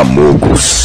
amogos.